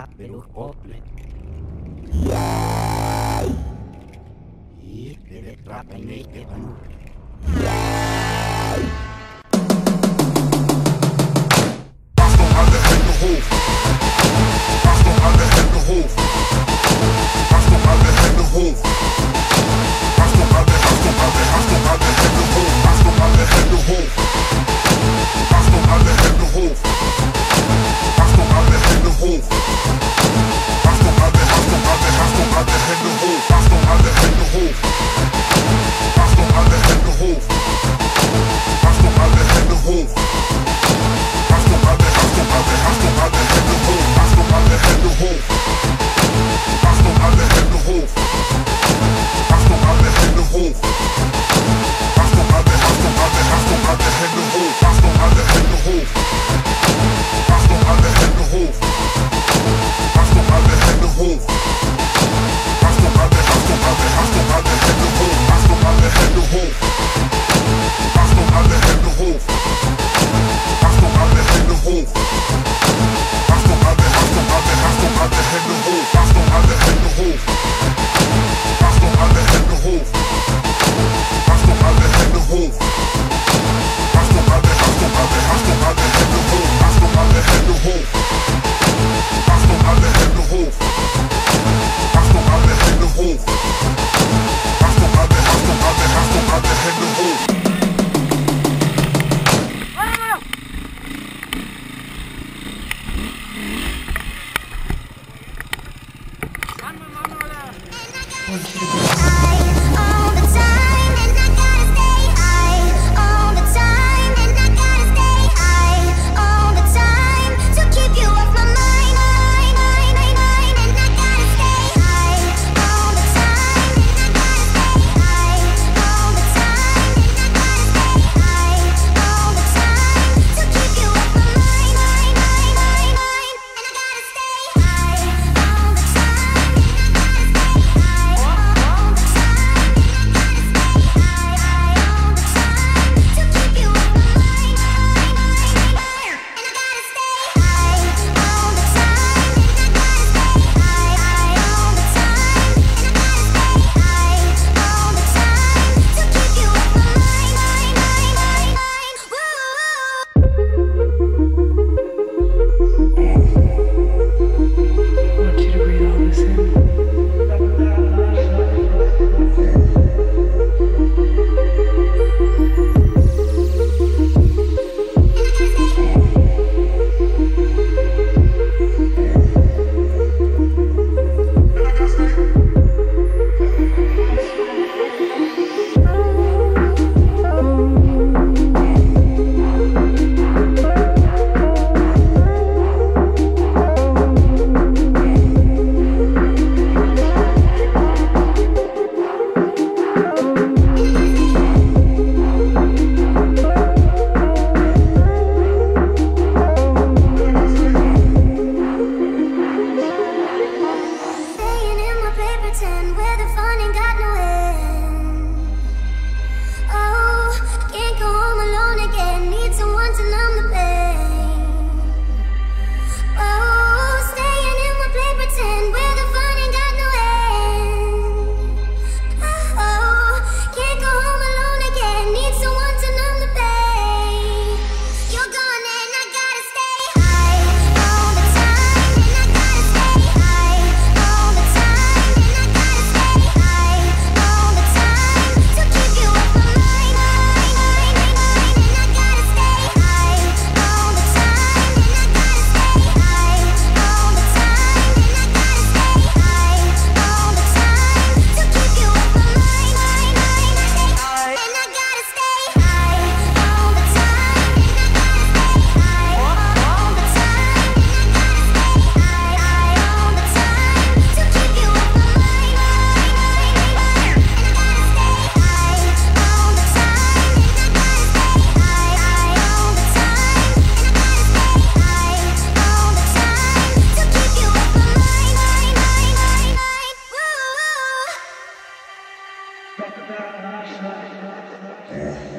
Atmenur Potmen. Hier de Trapenete Yeah.